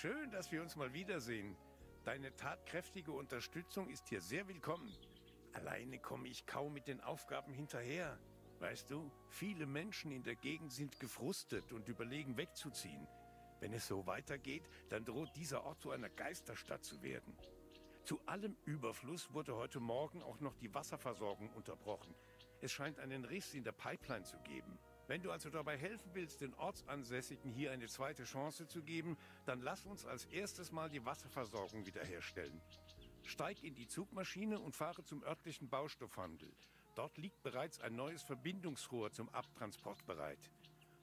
Schön, dass wir uns mal wiedersehen. Deine tatkräftige Unterstützung ist hier sehr willkommen. Alleine komme ich kaum mit den Aufgaben hinterher. Weißt du, viele Menschen in der Gegend sind gefrustet und überlegen wegzuziehen. Wenn es so weitergeht, dann droht dieser Ort zu einer Geisterstadt zu werden. Zu allem Überfluss wurde heute Morgen auch noch die Wasserversorgung unterbrochen. Es scheint einen Riss in der Pipeline zu geben. Wenn du also dabei helfen willst, den Ortsansässigen hier eine zweite Chance zu geben, dann lass uns als erstes mal die Wasserversorgung wiederherstellen. Steig in die Zugmaschine und fahre zum örtlichen Baustoffhandel. Dort liegt bereits ein neues Verbindungsrohr zum Abtransport bereit.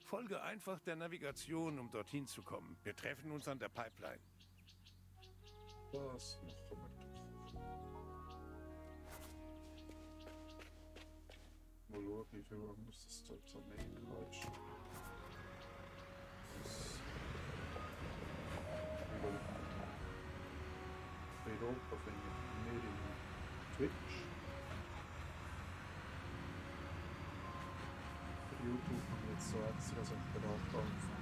Folge einfach der Navigation, um dorthin zu kommen. Wir treffen uns an der Pipeline. Das machen Mal schauen, wie viel man muss das dort so nehmen leisten. Das- In Europa finden wir in Twitch. Für YouTube haben wir jetzt so extra separat angefangen.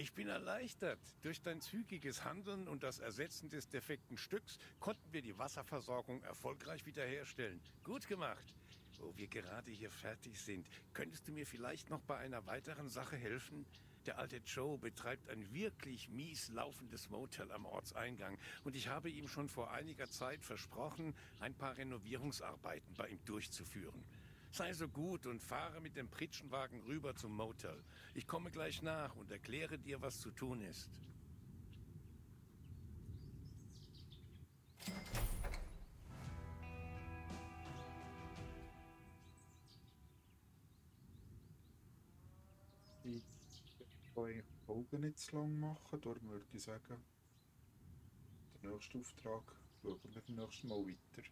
Ich bin erleichtert. Durch dein zügiges Handeln und das Ersetzen des defekten Stücks konnten wir die Wasserversorgung erfolgreich wiederherstellen. Gut gemacht. Wo wir gerade hier fertig sind, könntest du mir vielleicht noch bei einer weiteren Sache helfen? Der alte Joe betreibt ein wirklich mies laufendes Motel am Ortseingang und ich habe ihm schon vor einiger Zeit versprochen, ein paar Renovierungsarbeiten bei ihm durchzuführen. Sei so gut und fahre mit dem Pritschenwagen rüber zum Motel. Ich komme gleich nach und erkläre dir, was zu tun ist. Ich kann die Folge nicht zu lang machen, darum würde ich sagen, der nächste Auftrag schauen wir beim nächsten Mal weiter.